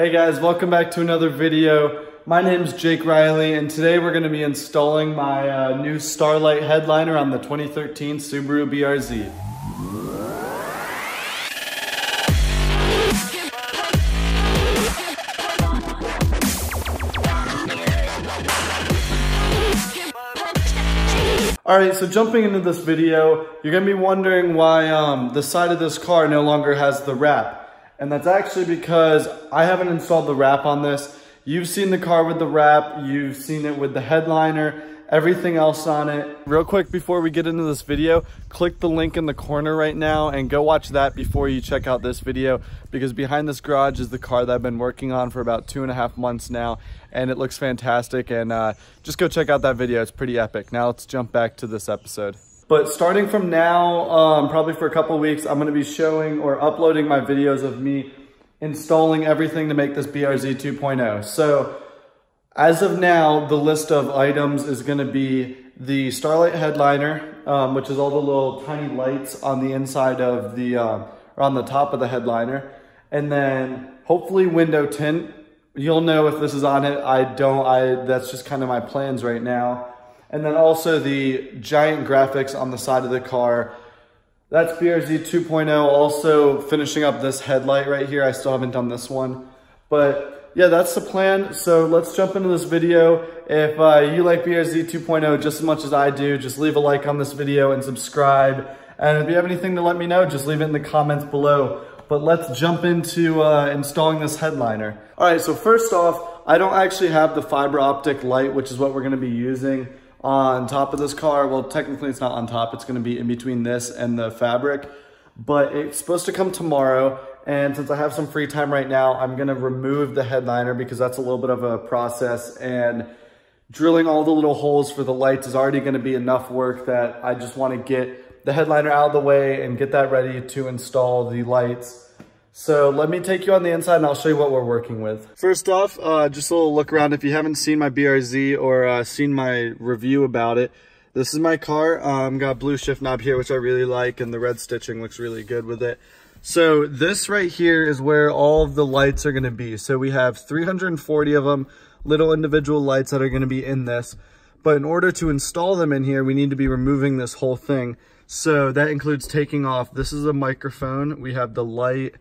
Hey guys, welcome back to another video. My name's Jake Reilly and today we're going to be installing my uh, new Starlight headliner on the 2013 Subaru BRZ. Alright, so jumping into this video, you're going to be wondering why um, the side of this car no longer has the wrap. And that's actually because I haven't installed the wrap on this. You've seen the car with the wrap, you've seen it with the headliner, everything else on it. Real quick before we get into this video, click the link in the corner right now and go watch that before you check out this video because behind this garage is the car that I've been working on for about two and a half months now and it looks fantastic and uh, just go check out that video, it's pretty epic. Now let's jump back to this episode. But starting from now, um, probably for a couple weeks, I'm gonna be showing or uploading my videos of me installing everything to make this BRZ 2.0. So as of now, the list of items is gonna be the Starlight headliner, um, which is all the little tiny lights on the inside of the, um, or on the top of the headliner. And then hopefully window tint. You'll know if this is on it. I don't, I, that's just kind of my plans right now. And then also the giant graphics on the side of the car. That's BRZ 2.0. Also finishing up this headlight right here. I still haven't done this one, but yeah, that's the plan. So let's jump into this video. If uh, you like BRZ 2.0 just as much as I do, just leave a like on this video and subscribe. And if you have anything to let me know, just leave it in the comments below. But let's jump into uh, installing this headliner. All right, so first off, I don't actually have the fiber optic light, which is what we're gonna be using on top of this car. Well, technically it's not on top. It's gonna be in between this and the fabric, but it's supposed to come tomorrow. And since I have some free time right now, I'm gonna remove the headliner because that's a little bit of a process and drilling all the little holes for the lights is already gonna be enough work that I just wanna get the headliner out of the way and get that ready to install the lights. So let me take you on the inside and I'll show you what we're working with. First off, uh, just a little look around. If you haven't seen my BRZ or uh, seen my review about it, this is my car. Um, got blue shift knob here, which I really like, and the red stitching looks really good with it. So this right here is where all the lights are gonna be. So we have 340 of them, little individual lights that are gonna be in this. But in order to install them in here, we need to be removing this whole thing. So that includes taking off, this is a microphone. We have the light,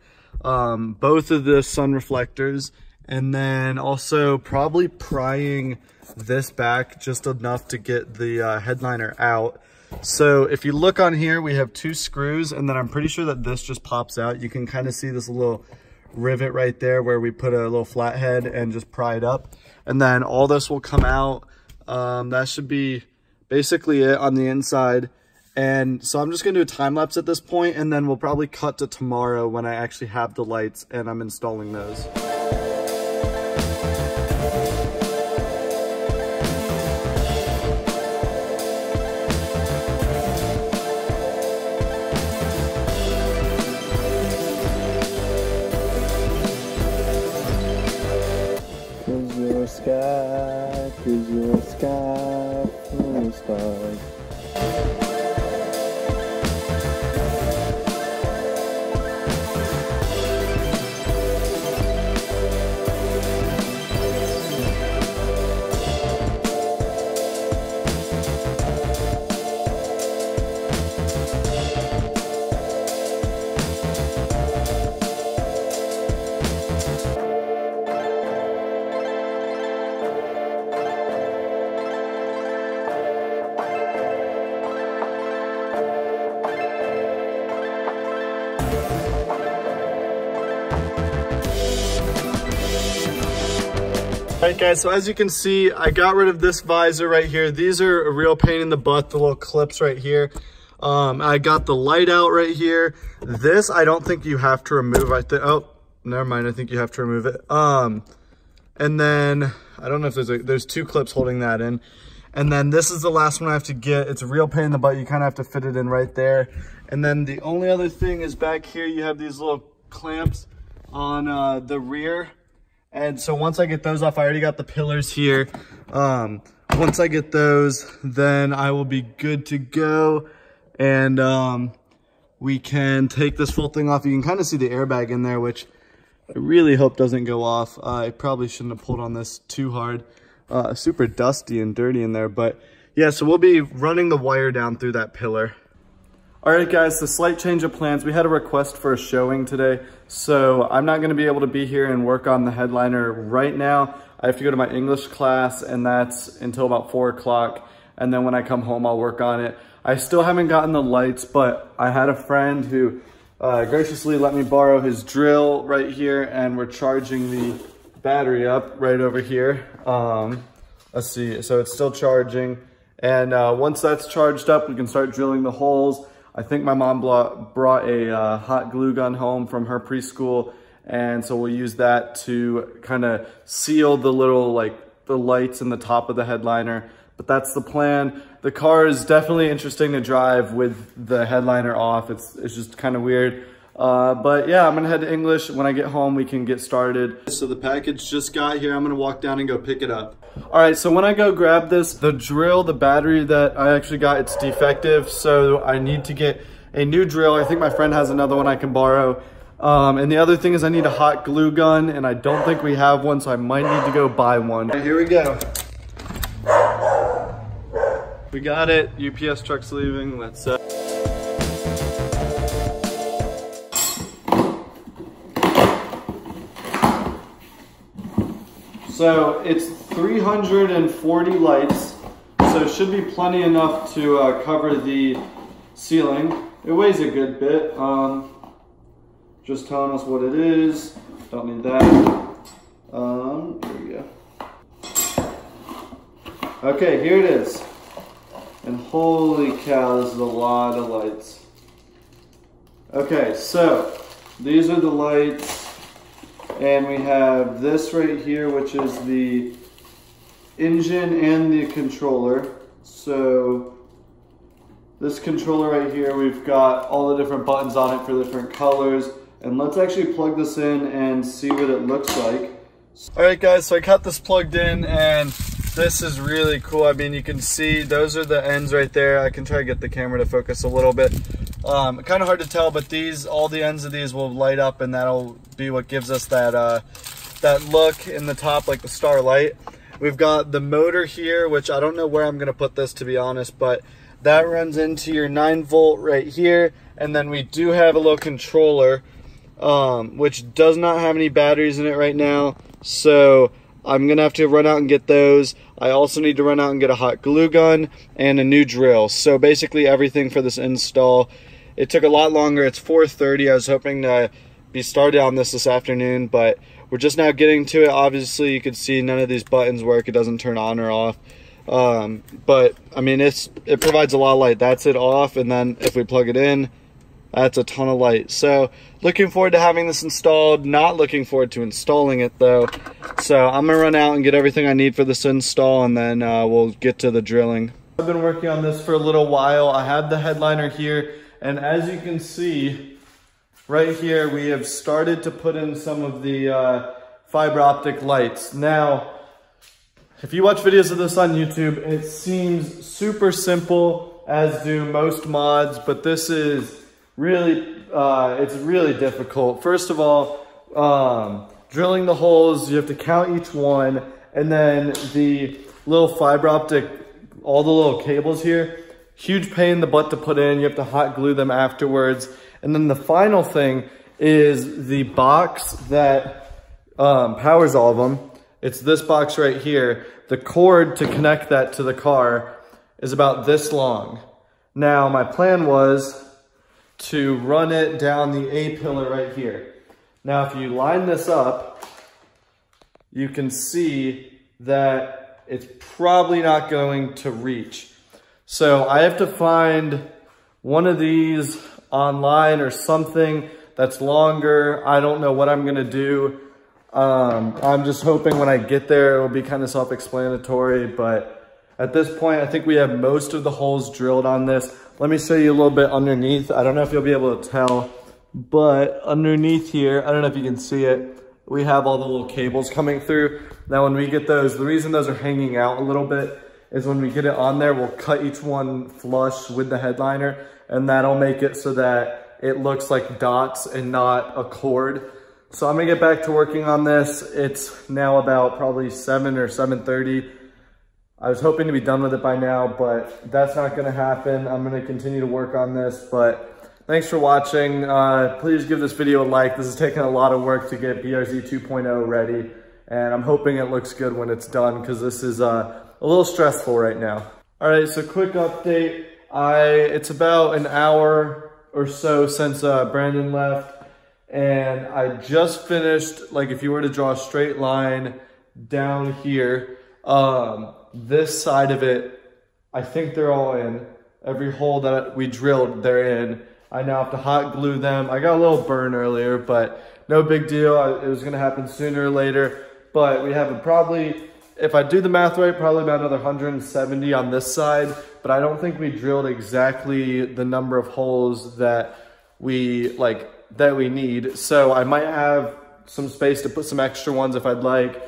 um, both of the sun reflectors, and then also probably prying this back just enough to get the uh, headliner out. So if you look on here, we have two screws and then I'm pretty sure that this just pops out. You can kind of see this little rivet right there where we put a little flathead and just pry it up. And then all this will come out. Um, that should be basically it on the inside. And so I'm just gonna do a time lapse at this point and then we'll probably cut to tomorrow when I actually have the lights and I'm installing those. sky, cause your sky Guys, so as you can see, I got rid of this visor right here. These are a real pain in the butt, the little clips right here. Um, I got the light out right here. This, I don't think you have to remove. I think, oh, never mind. I think you have to remove it. Um, and then, I don't know if there's a, there's two clips holding that in. And then this is the last one I have to get. It's a real pain in the butt. You kind of have to fit it in right there. And then the only other thing is back here, you have these little clamps on uh, the rear and so once I get those off, I already got the pillars here. Um, once I get those, then I will be good to go. And um, we can take this full thing off. You can kind of see the airbag in there, which I really hope doesn't go off. I probably shouldn't have pulled on this too hard. Uh, super dusty and dirty in there, but yeah, so we'll be running the wire down through that pillar. All right, guys, the slight change of plans. We had a request for a showing today, so I'm not gonna be able to be here and work on the headliner right now. I have to go to my English class, and that's until about four o'clock. And then when I come home, I'll work on it. I still haven't gotten the lights, but I had a friend who uh, graciously let me borrow his drill right here, and we're charging the battery up right over here. Um, let's see, so it's still charging. And uh, once that's charged up, we can start drilling the holes. I think my mom brought a uh, hot glue gun home from her preschool. And so we'll use that to kind of seal the little like the lights in the top of the headliner. But that's the plan. The car is definitely interesting to drive with the headliner off. It's, it's just kind of weird. Uh, but yeah, I'm gonna head to English. When I get home, we can get started. So the package just got here. I'm gonna walk down and go pick it up. All right, so when I go grab this, the drill, the battery that I actually got, it's defective. So I need to get a new drill. I think my friend has another one I can borrow. Um, and the other thing is I need a hot glue gun and I don't think we have one, so I might need to go buy one. Right, here we go. We got it. UPS truck's leaving. Let's uh So it's 340 lights, so it should be plenty enough to uh, cover the ceiling. It weighs a good bit. Um, just telling us what it is. Don't need that. Um, here we go. Okay, here it is. And holy cow, this is a lot of lights. Okay, so these are the lights and we have this right here, which is the engine and the controller. So this controller right here, we've got all the different buttons on it for different colors. And let's actually plug this in and see what it looks like. All right guys, so I got this plugged in and this is really cool. I mean, you can see those are the ends right there. I can try to get the camera to focus a little bit. Um, kind of hard to tell, but these, all the ends of these will light up and that'll be what gives us that, uh, that look in the top, like the starlight. We've got the motor here, which I don't know where I'm gonna put this to be honest, but that runs into your nine volt right here. And then we do have a little controller, um, which does not have any batteries in it right now. So I'm gonna have to run out and get those. I also need to run out and get a hot glue gun and a new drill. So basically everything for this install it took a lot longer. It's 4.30. I was hoping to be started on this this afternoon, but we're just now getting to it. Obviously, you can see none of these buttons work. It doesn't turn on or off. Um, but, I mean, it's it provides a lot of light. That's it off, and then if we plug it in, that's a ton of light. So, looking forward to having this installed. Not looking forward to installing it, though. So, I'm to run out and get everything I need for this install, and then uh, we'll get to the drilling. I've been working on this for a little while. I have the headliner here. And as you can see, right here, we have started to put in some of the uh, fiber optic lights. Now, if you watch videos of this on YouTube, it seems super simple, as do most mods, but this is really, uh, it's really difficult. First of all, um, drilling the holes, you have to count each one, and then the little fiber optic, all the little cables here, Huge pain in the butt to put in. You have to hot glue them afterwards. And then the final thing is the box that um, powers all of them. It's this box right here. The cord to connect that to the car is about this long. Now, my plan was to run it down the A pillar right here. Now, if you line this up, you can see that it's probably not going to reach. So I have to find one of these online or something that's longer. I don't know what I'm gonna do. Um, I'm just hoping when I get there, it'll be kind of self-explanatory, but at this point, I think we have most of the holes drilled on this. Let me show you a little bit underneath. I don't know if you'll be able to tell, but underneath here, I don't know if you can see it, we have all the little cables coming through. Now when we get those, the reason those are hanging out a little bit is when we get it on there, we'll cut each one flush with the headliner and that'll make it so that it looks like dots and not a cord. So I'm gonna get back to working on this. It's now about probably seven or 7.30. I was hoping to be done with it by now, but that's not gonna happen. I'm gonna continue to work on this, but thanks for watching. Uh, please give this video a like. This is taking a lot of work to get BRZ 2.0 ready, and I'm hoping it looks good when it's done because this is uh, a little stressful right now. All right, so quick update. I It's about an hour or so since uh, Brandon left and I just finished, like if you were to draw a straight line down here, um, this side of it, I think they're all in. Every hole that we drilled, they're in. I now have to hot glue them. I got a little burn earlier, but no big deal. It was gonna happen sooner or later, but we have probably, if I do the math right, probably about another 170 on this side, but I don't think we drilled exactly the number of holes that we like that we need. So I might have some space to put some extra ones if I'd like.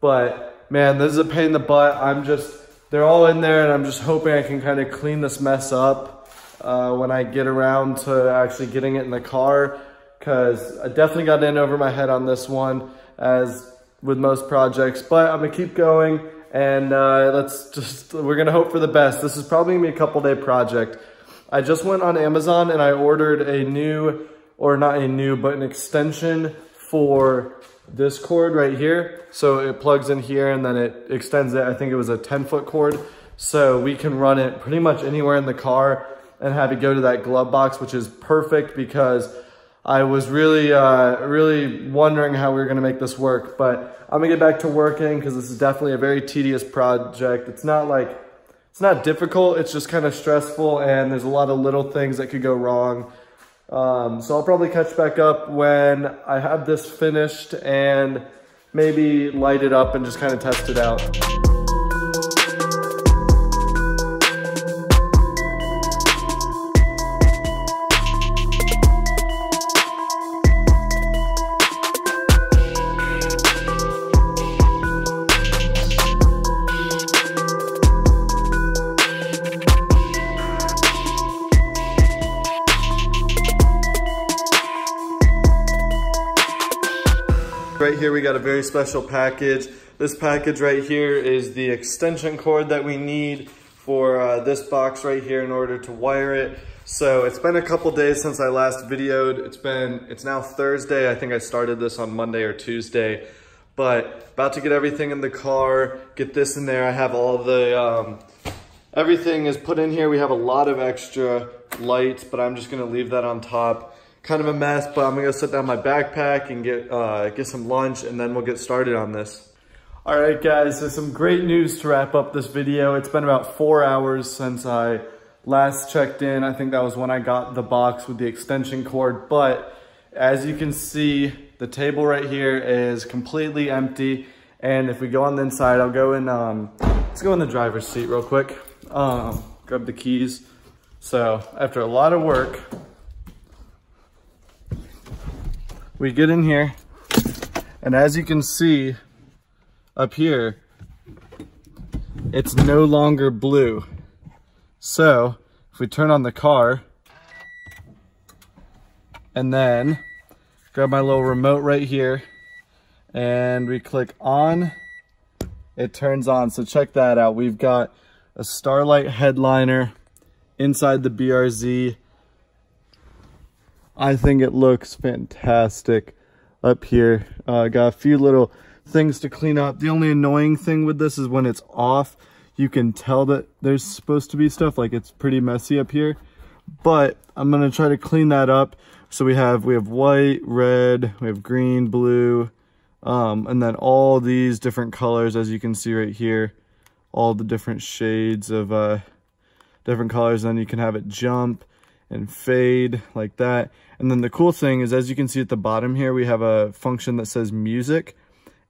But man, this is a pain in the butt. I'm just, they're all in there and I'm just hoping I can kind of clean this mess up uh, when I get around to actually getting it in the car. Cause I definitely got in over my head on this one as with most projects, but I'm gonna keep going and uh, let's just, we're gonna hope for the best. This is probably gonna be a couple day project. I just went on Amazon and I ordered a new or not a new, but an extension for this cord right here. So it plugs in here and then it extends it. I think it was a 10 foot cord. So we can run it pretty much anywhere in the car and have it go to that glove box, which is perfect because I was really, uh, really wondering how we were gonna make this work. But I'm gonna get back to working because this is definitely a very tedious project. It's not like, it's not difficult, it's just kind of stressful and there's a lot of little things that could go wrong. Um, so I'll probably catch back up when I have this finished and maybe light it up and just kind of test it out. Here we got a very special package. This package right here is the extension cord that we need for uh, this box right here in order to wire it. So it's been a couple days since I last videoed. It's been, it's now Thursday. I think I started this on Monday or Tuesday, but about to get everything in the car, get this in there. I have all the, um, everything is put in here. We have a lot of extra lights, but I'm just gonna leave that on top kind of a mess, but I'm gonna go sit down my backpack and get, uh, get some lunch and then we'll get started on this. All right, guys, so some great news to wrap up this video. It's been about four hours since I last checked in. I think that was when I got the box with the extension cord, but as you can see, the table right here is completely empty. And if we go on the inside, I'll go in, um, let's go in the driver's seat real quick. Um, grab the keys. So after a lot of work, we get in here and as you can see up here, it's no longer blue. So if we turn on the car and then grab my little remote right here and we click on, it turns on. So check that out. We've got a Starlight headliner inside the BRZ I think it looks fantastic up here. Uh, got a few little things to clean up. The only annoying thing with this is when it's off, you can tell that there's supposed to be stuff, like it's pretty messy up here. But I'm gonna try to clean that up. So we have we have white, red, we have green, blue, um, and then all these different colors as you can see right here. All the different shades of uh, different colors. Then you can have it jump and fade like that. And then the cool thing is, as you can see at the bottom here, we have a function that says music.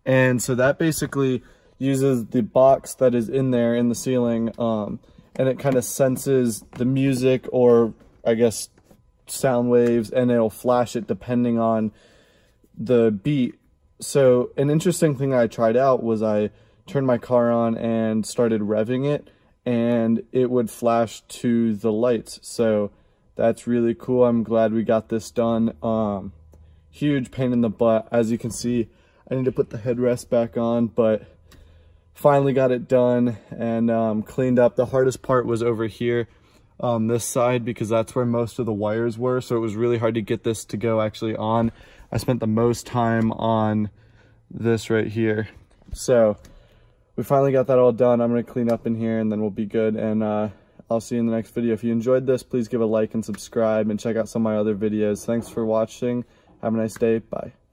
And so that basically uses the box that is in there in the ceiling um, and it kind of senses the music or I guess sound waves and it'll flash it depending on the beat. So an interesting thing I tried out was I turned my car on and started revving it and it would flash to the lights. So that's really cool. I'm glad we got this done. Um, huge pain in the butt. As you can see, I need to put the headrest back on, but finally got it done and um, cleaned up. The hardest part was over here on this side because that's where most of the wires were. So it was really hard to get this to go actually on. I spent the most time on this right here. So we finally got that all done. I'm gonna clean up in here and then we'll be good. And uh, I'll see you in the next video. If you enjoyed this, please give a like and subscribe and check out some of my other videos. Thanks for watching. Have a nice day. Bye.